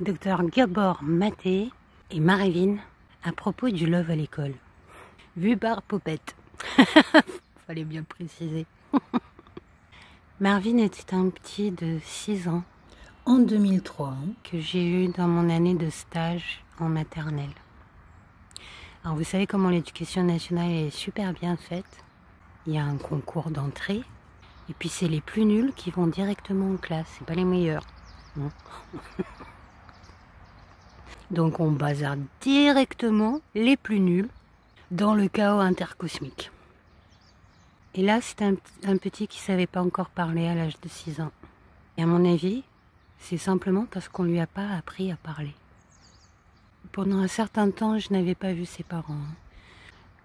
docteur Gabor Maté et Marévine à propos du love à l'école. Vu par Popette. Fallait bien préciser. Marvin était un petit de 6 ans En 2003, hein. que j'ai eu dans mon année de stage en maternelle. Alors vous savez comment l'éducation nationale est super bien faite. Il y a un concours d'entrée et puis c'est les plus nuls qui vont directement en classe, c'est pas les meilleurs. Non. Donc on bazarde directement les plus nuls dans le chaos intercosmique. Et là, c'est un, petit qui savait pas encore parler à l'âge de 6 ans. Et à mon avis, c'est simplement parce qu'on lui a pas appris à parler. Pendant un certain temps, je n'avais pas vu ses parents. hein.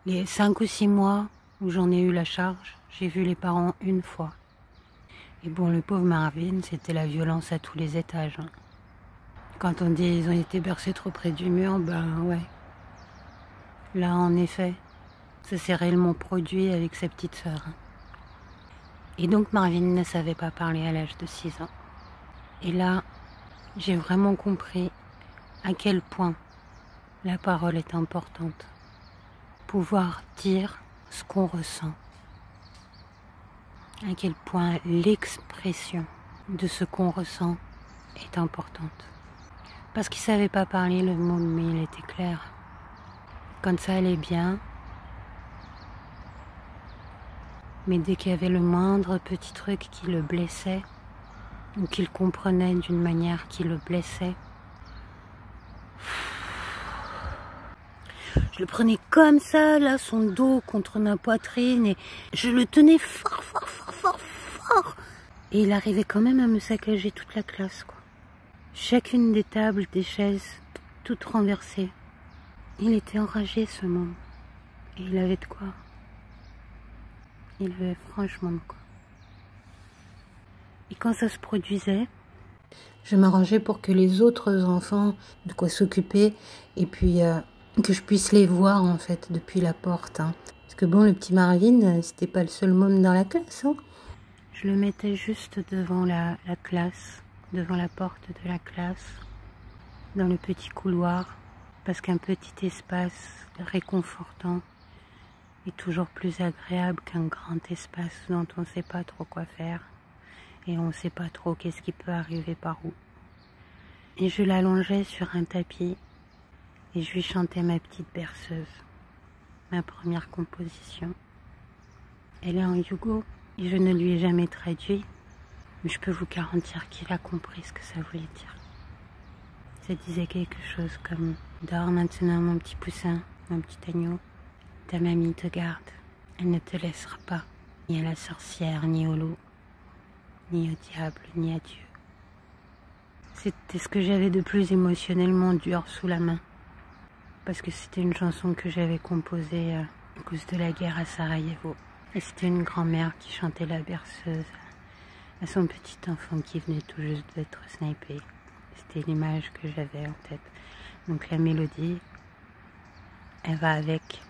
Les 5 ou 6 mois où j'en ai eu la charge, j'ai vu les parents une fois. Et bon, le pauvre Marvin, c'était la violence à tous les étages. hein. Quand on dit ils ont été bercés trop près du mur, ben ouais. Là, en effet, ça s'est réellement produit avec sa petite sœur. Et donc Marvin ne savait pas parler à l'âge de 6 ans. Et là, j'ai vraiment compris à quel point la parole est importante. Pouvoir dire ce qu'on ressent. À quel point l'expression de ce qu'on ressent est importante. Parce qu'il savait pas parler le mot, mais il était clair. Quand ça allait bien, mais dès qu'il y avait le moindre petit truc qui le blessait, ou qu'il comprenait d'une manière qui le blessait, je le prenais comme ça, là, son dos contre ma poitrine, et je le tenais fort, fort, fort, fort, fort. Et il arrivait quand même à me saccager toute la classe, quoi. Chacune des tables, des chaises, toutes renversées. Il était enragé, ce môme. Et il avait de quoi. Il avait franchement de quoi. Et quand ça se produisait, je m'arrangeais pour que les autres enfants de quoi s'occuper et puis euh, que je puisse les voir en fait depuis la porte. hein. Parce que bon, le petit Marvin, euh, c'était pas le seul môme dans la classe. hein. je le mettais juste devant la classe, devant la porte de la classe, dans le petit couloir, parce qu'un petit espace réconfortant est toujours plus agréable qu'un grand espace dont on ne sait pas trop quoi faire et on ne sait pas trop qu'est-ce qui peut arriver par où. Et je l'allongeais sur un tapis et je lui chantais ma petite berceuse, ma première composition. Elle est en yugo et je ne lui ai jamais traduit, mais je peux vous garantir qu'il a compris ce que ça voulait dire. Ça disait quelque chose comme Dors maintenant, mon petit poussin, mon petit agneau. Ta mamie te garde. Elle ne te laissera pas, ni à la sorcière, ni au loup, ni au diable, ni à Dieu. C'était ce que j'avais de plus émotionnellement dur sous la main. Parce que c'était une chanson que j'avais composée euh, à cause de la guerre à Sarajevo. Et c'était une grand-mère qui chantait la berceuse à son petit enfant qui venait tout juste d'être snipé. C'était l'image que j'avais en tête. Donc la mélodie, elle va avec.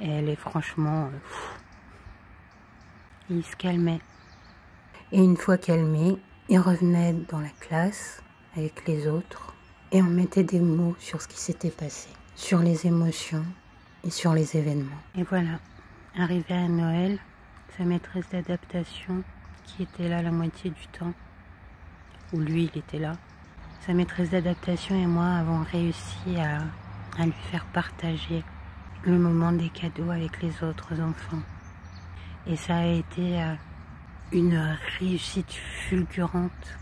Elle est franchement... euh, il se calmait. Et une fois calmé, il revenait dans la classe avec les autres et on mettait des mots sur ce qui s'était passé, sur les émotions et sur les événements. Et voilà, arrivé à Noël, sa maîtresse d'adaptation, qui était là la moitié du temps, où lui il était là, sa maîtresse d'adaptation et moi avons réussi à, lui faire partager le moment des cadeaux avec les autres enfants. Et ça a été euh, une réussite fulgurante.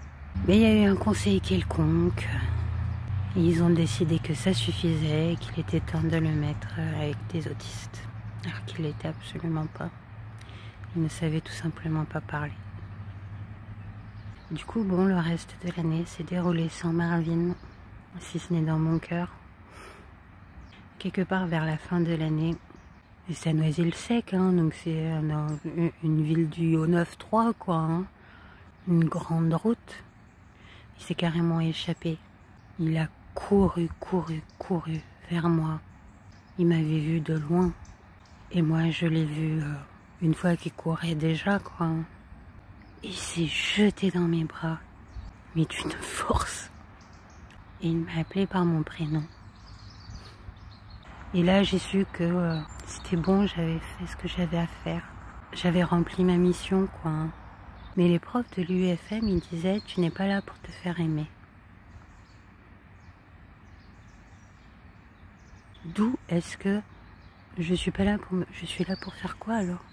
Mais il y a eu un conseil quelconque. Et ils ont décidé que ça suffisait, qu'il était temps de le mettre avec des autistes. Alors qu'il l'était absolument pas. Il ne savait tout simplement pas parler. Du coup, bon, le reste de l'année s'est déroulé sans Marvin, si ce n'est dans mon cœur. Quelque part vers la fin de l'année, c'est Noisy-le-Sec, hein, donc c'est euh, une ville du haut 9-3, quoi. hein. Une grande route. Il s'est carrément échappé. Il a couru, couru, couru vers moi. Il m'avait vu de loin. Et moi, je l'ai vu euh, une fois qu'il courait déjà, quoi. Il s'est jeté dans mes bras, mais d'une force. et il m'a appelé par mon prénom. Et là, j'ai su que euh, c'était bon, j'avais fait ce que j'avais à faire. J'avais rempli ma mission, quoi. Mais les profs de l'UFM, ils disaient, tu n'es pas là pour te faire aimer. D'où est-ce que je suis pas là pour me... je suis là pour faire quoi alors?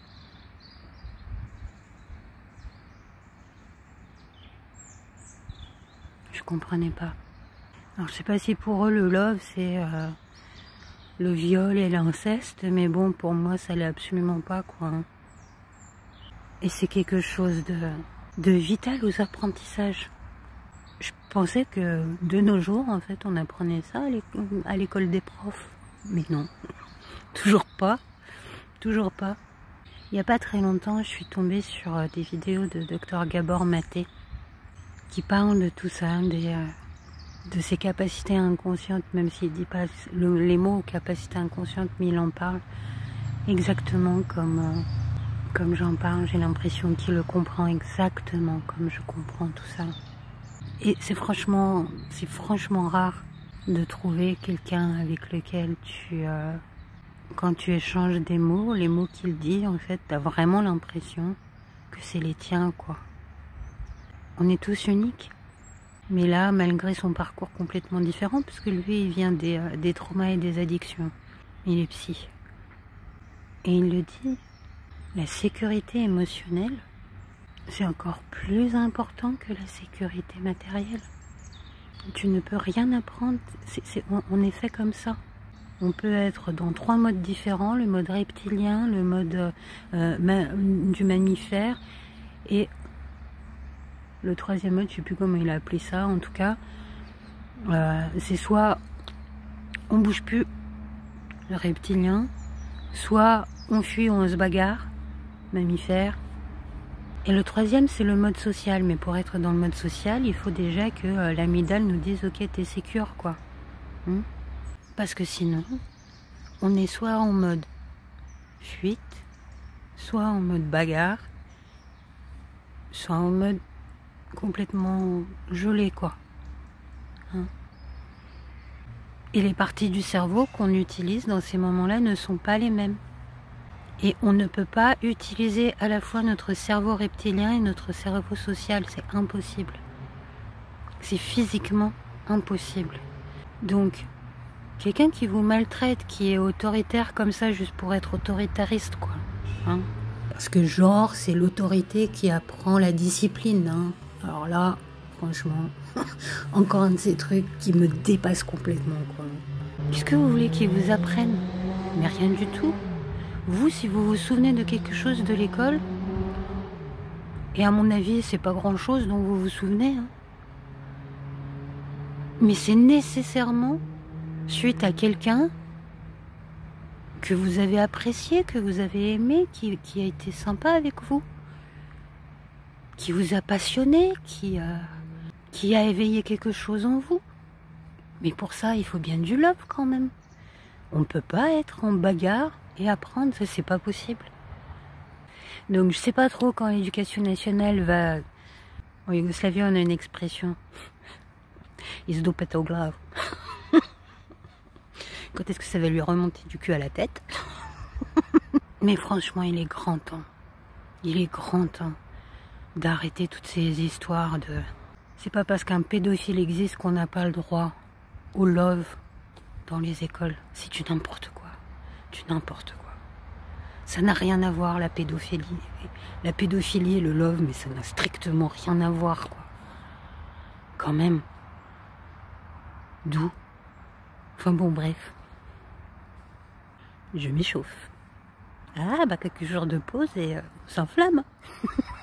Je comprenais pas. Alors je sais pas si pour eux le love c'est euh, le viol et l'inceste, mais bon pour moi ça l'est absolument pas quoi. Et c'est quelque chose de, de vital aux apprentissages. Je pensais que de nos jours en fait on apprenait ça à l'école des profs. Mais non, toujours pas, toujours pas. Il n'y a pas très longtemps, je suis tombée sur euh, des vidéos de Dr Gabor Maté qui parle de tout ça, euh, de ses capacités inconscientes, même s'il dit pas les mots capacités inconscientes, mais il en parle exactement comme, euh, comme j'en parle. J'ai l'impression qu'il le comprend exactement comme je comprends tout ça. Et c'est franchement, c'est franchement rare de trouver quelqu'un avec lequel tu, euh, quand tu échanges des mots, les mots qu'il dit, en fait, tu as vraiment l'impression que c'est les tiens, quoi. On est tous uniques. Mais là, malgré son parcours complètement différent, puisque lui, il vient des, euh, des traumas et des addictions, il est psy. Et il le dit, la sécurité émotionnelle, c'est encore plus important que la sécurité matérielle. Tu ne peux rien apprendre. on, est fait comme ça. On peut être dans trois modes différents, le mode reptilien, le mode euh, du mammifère et le troisième mode, je ne sais plus comment il a appelé ça, en tout cas, euh, c'est soit on bouge plus, le reptilien, soit on fuit ou on se bagarre, mammifère, et le troisième, c'est le mode social. Mais pour être dans le mode social, il faut déjà que euh, l'amidale nous dise Ok, t'es sécure, quoi. Hmm? Parce que sinon, on est soit en mode fuite, soit en mode bagarre, soit en mode complètement gelé, quoi. Hein Et les parties du cerveau qu'on utilise dans ces moments-là ne sont pas les mêmes. Et on ne peut pas utiliser à la fois notre cerveau reptilien et notre cerveau social, c'est impossible. C'est physiquement impossible. Donc, quelqu'un qui vous maltraite, qui est autoritaire comme ça, juste pour être autoritariste, quoi. Hein Parce que genre, c'est l'autorité qui apprend la discipline. Hein Alors là, franchement, encore un de ces trucs qui me dépasse complètement. Qu'est-ce que vous voulez qu'ils vous apprennent? Mais rien du tout. Vous, si vous vous souvenez de quelque chose de l'école, et à mon avis, c'est pas grand chose dont vous vous souvenez, hein, mais c'est nécessairement suite à quelqu'un que vous avez apprécié, que vous avez aimé, qui, a été sympa avec vous, qui vous a passionné, qui a, qui a éveillé quelque chose en vous. Mais pour ça, il faut bien du love quand même. On ne peut pas être en bagarre et apprendre, ça c'est pas possible. Donc je sais pas trop quand l'éducation nationale va. En Yougoslavie, on a une expression. Il se au grave. quand est-ce que ça va lui remonter du cul à la tête? Mais franchement, il est grand temps. Il est grand temps d'arrêter toutes ces histoires de. C'est pas parce qu'un pédophile existe qu'on n'a pas le droit au love dans les écoles. C'est du n'importe quoi du n'importe quoi. Ça n'a rien à voir la pédophilie. La pédophilie et le love, mais ça n'a strictement rien à voir, quoi. Quand même. D'où? Enfin bon, bref. Je m'échauffe. Ah, bah quelques jours de pause et euh, on s'enflamme.